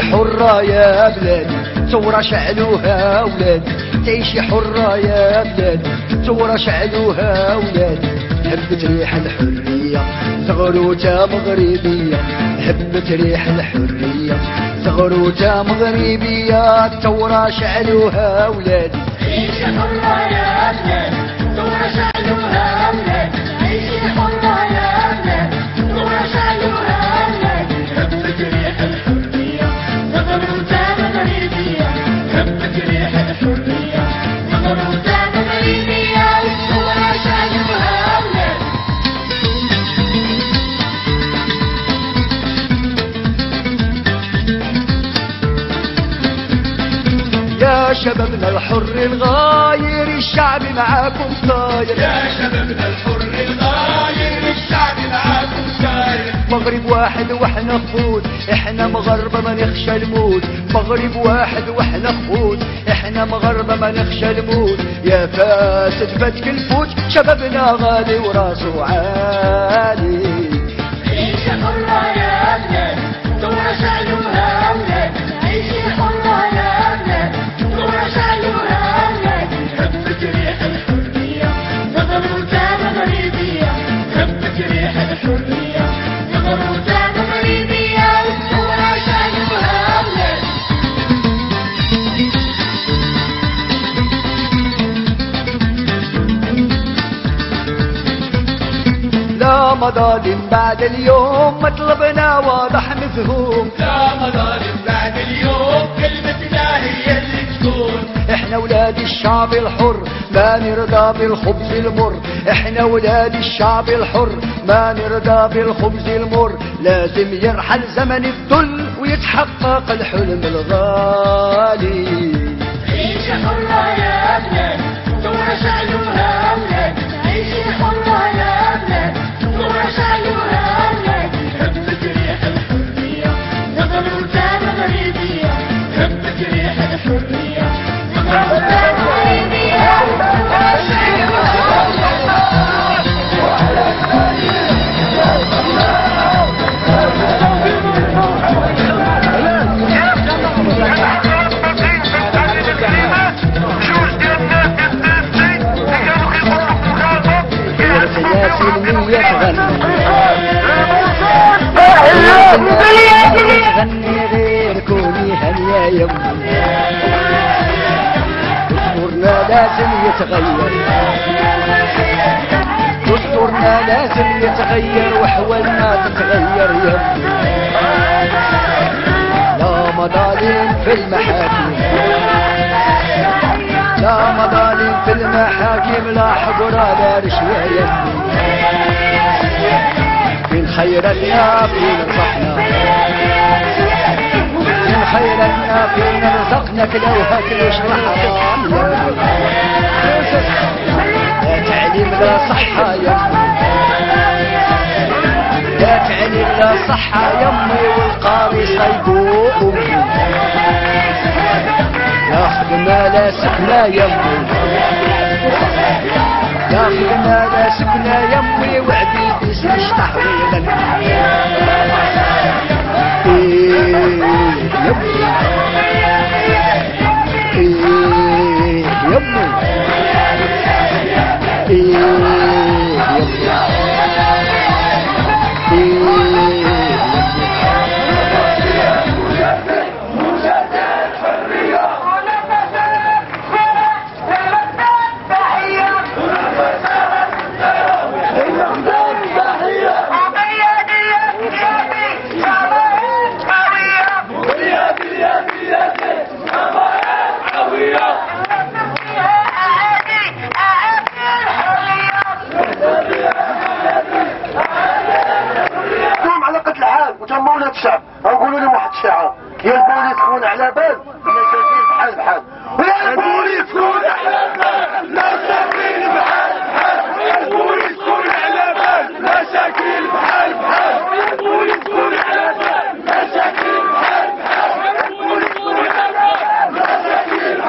حرة يا بلادي ثورة شعلوها ولادي تعيشي حرة يا بلادي ثورة شعلوها ولادي هبت ريح الحرية زغروتة مغربية. هبت ريح الحرية زغروتة مغربية الثورة شعلوها ولادي عيشي حرة يا بلاد ثورة شعلوها أولاد الحر الغاير الشعب معاكم طاير يا شبابنا الحر الغاير الشعب معاكم ساير. مغرب واحد وإحنا خفود إحنا مغاربة ما نخشى الموت. مغرب واحد وإحنا خفود إحنا مغاربة ما نخشى الموت. يا فاسد فتك الفوت شبابنا غالي وراسه عالي. مظالم بعد اليوم مطلبنا واضح مفهوم. لا مظالم بعد اليوم كلمتنا هي اللي تكون. إحنا ولاد الشعب الحر ما نرضى بالخبز المر. إحنا ولاد الشعب الحر ما نرضى بالخبز المر. لازم يرحل زمن الذل ويتحقق الحلم الغالي. تغني غير كوني هنيا يمي دستورنا لازم يتغير دستورنا لازم يتغير وحوالنا تتغير يمي لا مظالم في المحاكم لا مظالم في المحاكم لا حقر لا رشوة يمي خيرتنا فين رزقنا. من خيرتنا فين رزقنا كلوها كل حرام لا تعليم لا صحة يمي لا تعليم لا صحة يمي والقاضي صيبو أمي لا خدمة لا سكنة يمي لا خدمة لا سكنة يمي 真是大好人缘的女孩 وجمعونا الشعب نقولوا لهم واحد الشعار يا البوليس كون على بال المساكين بحال بحال ويا البوليس كون على بال مساكين بحال بحال البوليس كون على بال مساكين بحال بحال البوليس كون على بال مساكين بحال بحال البوليس على بال